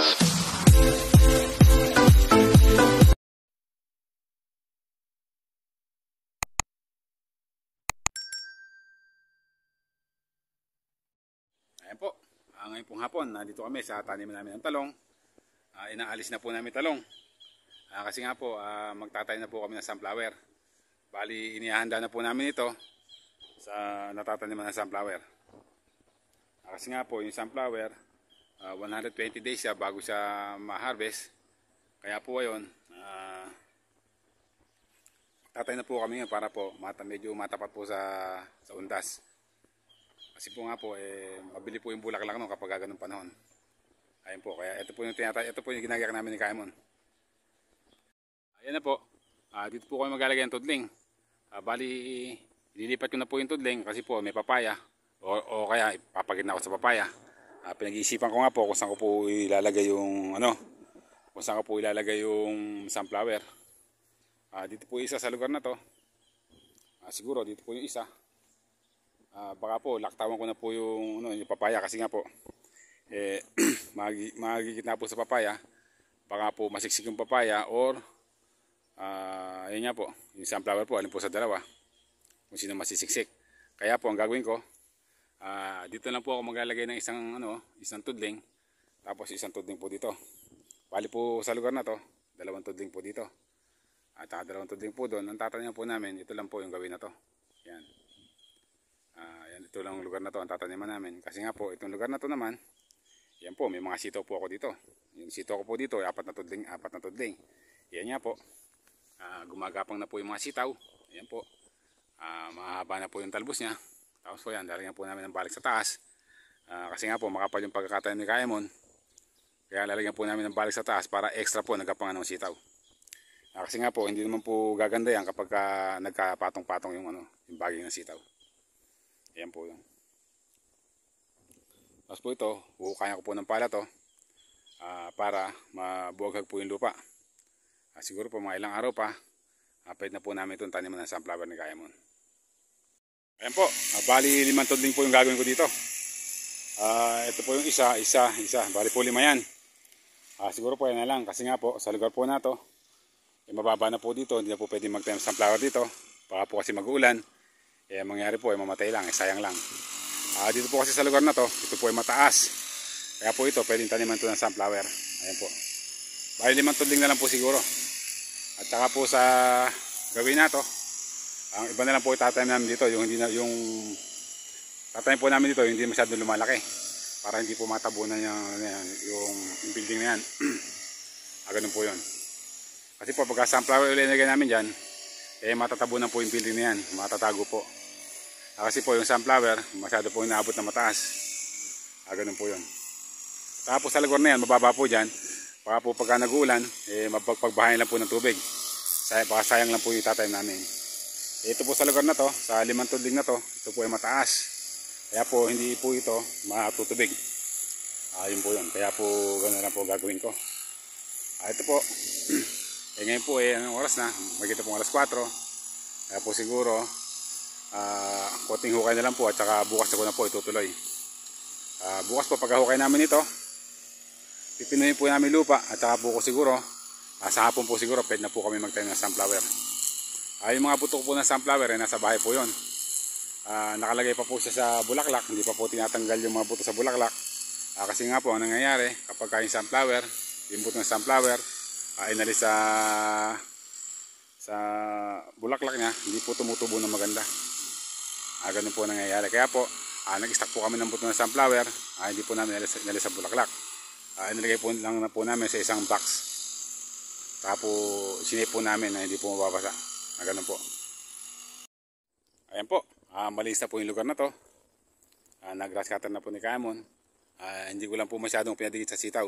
Ayan po. Uh, ngayon pong hapon, nandito kami sa tanim namin ng talong. Uh, inaalis na po namin talong. Uh, kasi nga po, uh, magtatay na po kami ng sunflower. Bali, inihanda na po namin ito sa natataniman ng sunflower. Uh, kasi nga po, yung sunflower, uh, 120 days siya bago siya ma-harvest. Kaya po ayun, uh, tatay na po kami para po mata, medyo matapat po sa, sa undas. Kasi po nga po, eh, mabili po yung bulaklak no kapag ganun panahon. Ayun po, kaya ito po yung tinatay, ito po yung ginagawa namin ni Kaimon. Ayan na po, uh, dito po kami maglalagay ng tudling. Uh, bali, ililipat ko na po yung tudling kasi po may papaya. O, o kaya papagin na ako sa papaya. Uh, pinag-iisipan ko nga po kung saan ko po ilalagay yung ano, kung saan ko po ilalagay yung sunflower. Uh, dito po isa sa lugar na to. Uh, siguro dito po yung isa uh, baka po laktawan ko na po yung, ano, yung papaya kasi nga po eh, magigit na po sa papaya baka po masiksik yung papaya or uh, ayun nga po yung sunflower po alin po sa dalawa kung sino masisiksik kaya po ang gagawin ko uh, dito lang po ako maglalagay ng isang ano isang tudling tapos isang tudling po dito bali po sa lugar na to dalawang tudling po dito at uh, dalawang tudling po doon ang tatanim po namin ito lang po yung gawin na to yan Uh, yan, ito lang lugar na to ang tataniman namin. Kasi nga po, itong lugar na to naman, yan po, may mga sitaw po ako dito. Yung sitaw ko po dito, apat na tudling, apat na tudling. Yan nga po. Uh, gumagapang na po yung mga sitaw. Yan po. Uh, mahaba na po yung talbos niya. Tapos po yan, lalagyan po namin ng balik sa taas. Uh, kasi nga po, makapal yung pagkakatayan ni Kaemon. Kaya lalagyan po namin ng balik sa taas para extra po nagapangan ng sitaw. Uh, kasi nga po, hindi naman po gaganda yan kapag uh, nagkapatong-patong yung, ano, yung bagay ng sitaw. Ayan po yun. Tapos po ito, huhukayan ko po ng pala to uh, para mabuwaghag po yung lupa. Uh, siguro po mga ilang araw pa, uh, pwede na po namin itong taniman ng sunflower ni Kayamon. Ayan po, uh, bali limang tudling po yung gagawin ko dito. Uh, ito po yung isa, isa, isa. Bali po lima yan. Uh, siguro po yan na lang kasi nga po sa lugar po na to, eh, mababa na po dito, hindi na po pwede magtanim ng sunflower dito. Baka po kasi mag-uulan. Eh, mangyari po eh, mamatay lang, eh, sayang lang. Uh, dito po kasi sa lugar na to, ito po ay mataas. Kaya po ito, pwedeng taniman to ng sunflower. Ayan po. Bali limang tudling na lang po siguro. At saka po sa gawin na to, ang iba na lang po itatanim namin dito, yung hindi na, yung tatanim po namin dito, yung hindi masyadong lumalaki. Para hindi po matabunan yung, yung, yung, building na yan. ah, ganun po yun. Kasi po pagka sunflower ulit nilagay namin dyan, eh matatabunan po yung building na yan, matatago po. Ah, kasi po yung sunflower, masyado po inaabot na mataas. Ah, ganun po yun. Tapos sa lugar na yan, mababa po dyan. Baka po pagka nag-uulan, eh, mapagpagbahayan lang po ng tubig. Say, baka sayang lang po yung tatay namin. Ito po sa lugar na to, sa limang tubig na to, ito po ay mataas. Kaya po hindi po ito matutubig. Ah, yun po yun. Kaya po gano'n lang po gagawin ko. Ah, ito po. eh ngayon po eh, anong oras na? Magkita po oras 4. Kaya po siguro, uh, konting hukay na lang po at saka bukas na ko na po itutuloy uh, bukas po pagkahukay namin ito pipinuhin po namin lupa at saka po ko siguro uh, sa hapon po siguro pwede na po kami magtanim ng sunflower uh, yung mga butok po ng sunflower eh, nasa bahay po yun. Uh, nakalagay pa po siya sa bulaklak. Hindi pa po tinatanggal yung mga buto sa bulaklak. Uh, kasi nga po ang nangyayari kapag kain sunflower yung buto ng sunflower uh, inalis sa sa bulaklak niya hindi po tumutubo ng maganda. Ah, ganun po nangyayari. Kaya po ah, nag-stack po kami ng buto ng sunflower ah, hindi po namin nalis, nalis sa bulaklak. Ah, inilagay po lang na po namin sa isang box. Po sinip po namin na hindi po mababasa ah, ganun po ayan po ah, malis na po yung lugar na to ah, nag grass cutter na po ni Kamon ah, hindi ko lang po masyadong pinadikit sa sitaw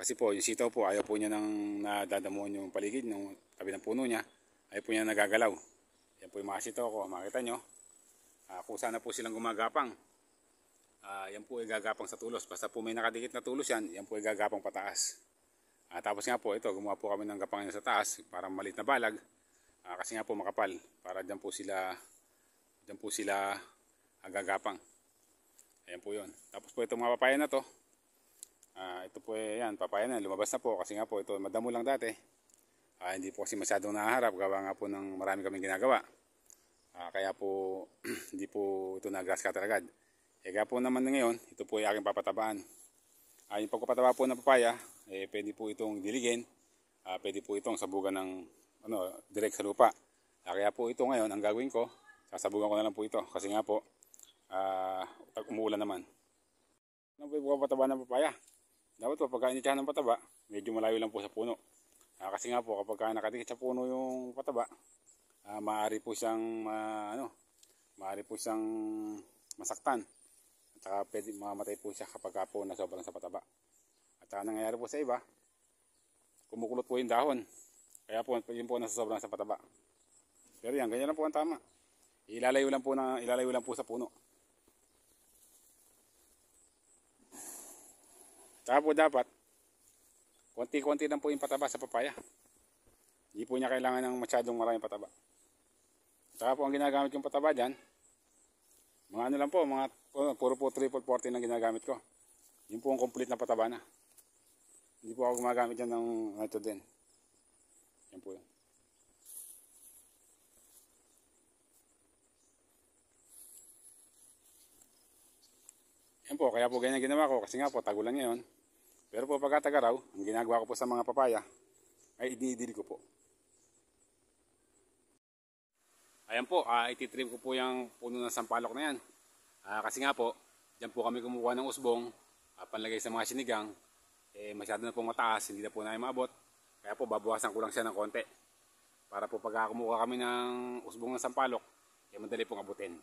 kasi po yung sitaw po ayaw po niya nang nadadamuhan yung paligid ng tabi ng puno niya ay po yan nagagalaw. Yan po yung mga sito ko, makita nyo. Uh, kung sana po silang gumagapang. Uh, yan po ay gagapang sa tulos. Basta po may nakadikit na tulos yan, yan po ay gagapang pataas. Uh, tapos nga po ito, gumawa po kami ng gapangan sa taas para malit na balag. Uh, kasi nga po makapal. Para dyan po sila, dyan po sila agagapang. Ayan po yun. Tapos po itong mga papaya na to, Ah, ito po eh, yan, papaya na, lumabas na po kasi nga po ito madamo lang dati. Ah, hindi po kasi masyadong naharap gawa nga po ng marami kaming ginagawa. Ah, kaya po hindi po ito na grass cutter agad. Eh kaya po naman ngayon, ito po ay aking papatabaan. Ah, yung pagpapataba po ng papaya, eh pwede po itong diligin. Ah, pwede po itong sabugan ng ano, direct sa lupa. Ah, kaya po ito ngayon, ang gagawin ko, sasabugan ko na lang po ito kasi nga po ah, umuulan naman. Ano po yung pataba ng papaya? Dapat po pagka inityahan ng pataba, medyo malayo lang po sa puno. Ah, kasi nga po kapag ka nakadikit sa puno yung pataba, ah, maaari po siyang ma, ano, maaari po siyang masaktan. At saka pwede mamatay po siya kapag ka po nasobrang sa pataba. At saka nangyayari po sa iba, kumukulot po yung dahon. Kaya po yun po nasosobrang sa pataba. Pero yan, ganyan lang po ang tama. Ilalayo lang po na ilalayo lang po sa puno. Po dapat, konti-konti lang po yung pataba sa papaya. Hindi po niya kailangan ng masyadong maraming pataba. Saka po ang ginagamit yung pataba dyan, mga ano lang po, mga oh, puro po triple 40 lang ginagamit ko. Yung po ang complete na pataba na. Hindi po ako gumagamit yan ng ito din. Yan po. Yan po, kaya po ganyan ginawa ko kasi nga po tagulan ngayon. Pero po pagka tagaraw, ang ginagawa ko po sa mga papaya ay idinidili ko po. Ayan po, uh, ititrim ko po yung puno ng sampalok na yan. Ah, kasi nga po, dyan po kami kumukuha ng usbong, uh, panlagay sa mga sinigang. Eh, masyado na po mataas, hindi na po namin maabot. Kaya po, babawasan ko lang siya ng konti. Para po kumukuha kami ng usbong ng sampalok, eh, madali pong abutin.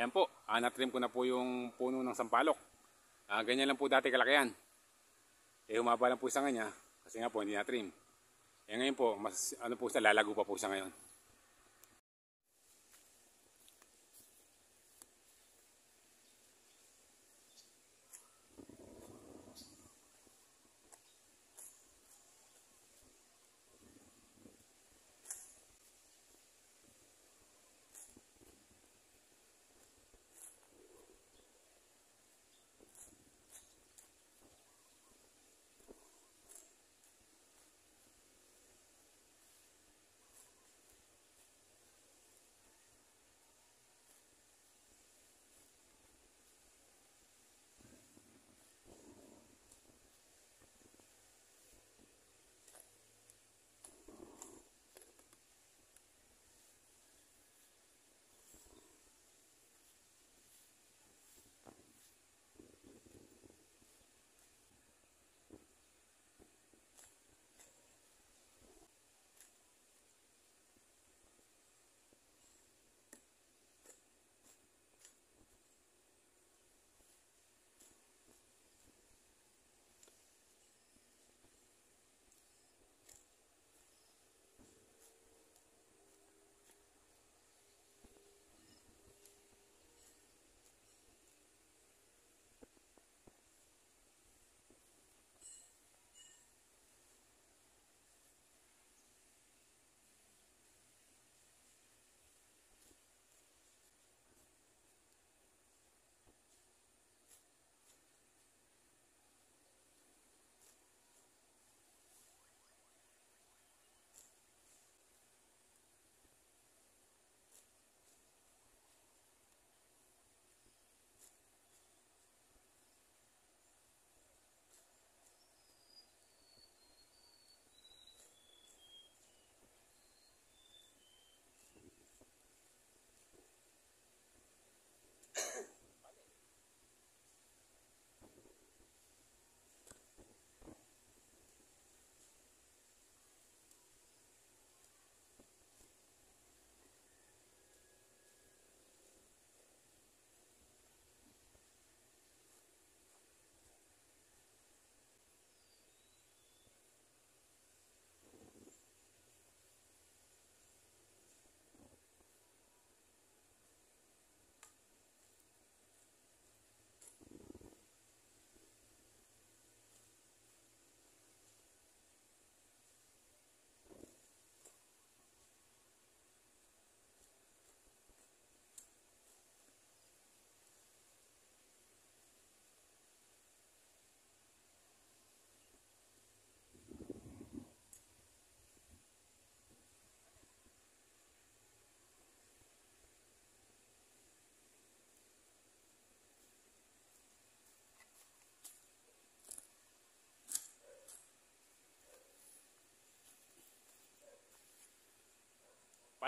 Ayan po, ah, na-trim ko na po yung puno ng sampalok. Ah, ganyan lang po dati kalakihan. Eh humaba lang po sa kanya kasi nga po hindi na-trim. Eh ngayon po, mas ano po siya, lalago pa po siya ngayon.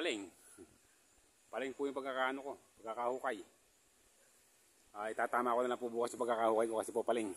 Paling. Paling po yung pagkakaano ko, pagkakahukay. Ay, tatama ko na lang po bukas yung pagkakahukay ko kasi po paling.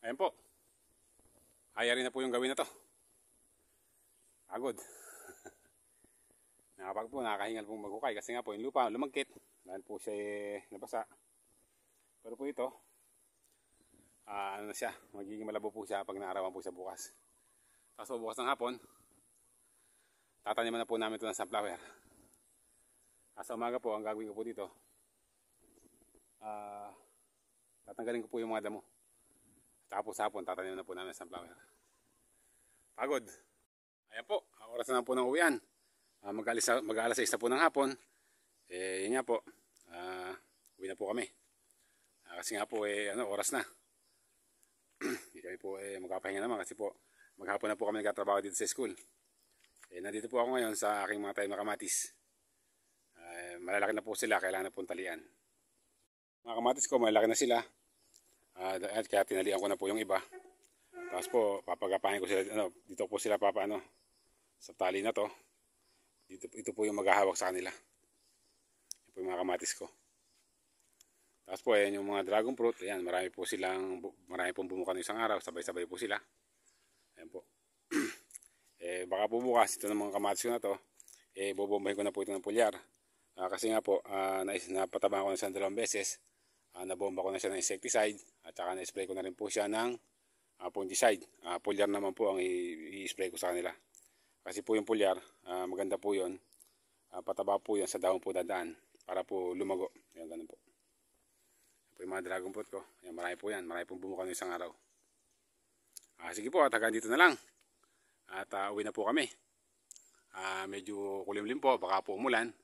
Ayan po. Ayarin na po yung gawin na to. Agod. Nakapag po, nakakahingal pong maghukay kasi nga po yung lupa lumagkit. Dahil po siya eh, nabasa. Pero po ito, ah, ano na siya, magiging malabo po siya pag naarawan po siya bukas. Tapos po, bukas ng hapon, tataniman na po namin ito ng sunflower. Ah, sa umaga po, ang gagawin ko po dito, ah, tatanggalin ko po yung mga damo. Tapos hapon, tataniman na po namin ng sunflower. Pagod. Ayan po, oras na po ng uwian. Uh, mag-alis mag-aalas 6 na po ng hapon. Eh, yun nga po. ah uwi na po kami. Ah, kasi nga po, eh, ano, oras na. Hindi kami po eh, magpapahinga naman kasi po, maghapon na po kami nagtatrabaho dito sa school. Eh, nandito po ako ngayon sa aking mga tayo na kamatis. Eh, malalaki na po sila, kailangan na pong talian. Mga kamatis ko, malalaki na sila. Ah, dahil kaya tinalian ko na po yung iba. Tapos po, papagapahin ko sila, ano, dito po sila papa, ano, sa tali na to. Dito, ito po yung maghahawak sa kanila. Ito po yung mga kamatis ko. Tapos po, ayan yung mga dragon fruit. Ayan, marami po silang, marami pong bumuka ng isang araw. Sabay-sabay po sila. Ayan po. eh, baka po bukas, ito ng mga kamatis ko na to, eh, bobombahin ko na po ito ng pulyar. Ah, kasi nga po, ah, nais, napataba ko na siya dalawang beses. Ah, nabomba ko na siya ng insecticide. At saka na-spray ko na rin po siya ng ah, fungicide. Ah, pulyar naman po ang i-spray ko sa kanila. Kasi po yung pulyar, ah, maganda po yun. Ah, pataba po yun sa dahon po dadaan para po lumago. Yan, ganun po. Yan po yung mga dragon fruit ko. Yan, marami po yan. Marami pong bumuka ng isang araw. Ah, sige po, at hanggang dito na lang. At ah, uwi na po kami. Ah, medyo kulimlim po, baka po umulan.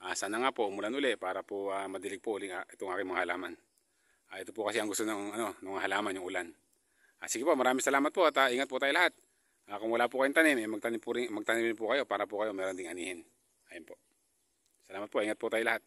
Ah, sana nga po umulan uli para po ah, madilig po uling ah, itong aking mga halaman. Ah, ito po kasi ang gusto ng ano, ng halaman yung ulan. Ah, sige po, maraming salamat po at ah, ingat po tayo lahat. Ah, kung wala po kayong tanim, eh, magtanim, po rin, magtanim rin po kayo para po kayo meron ding anihin. Ayun po. Salamat po, ingat po tayo lahat.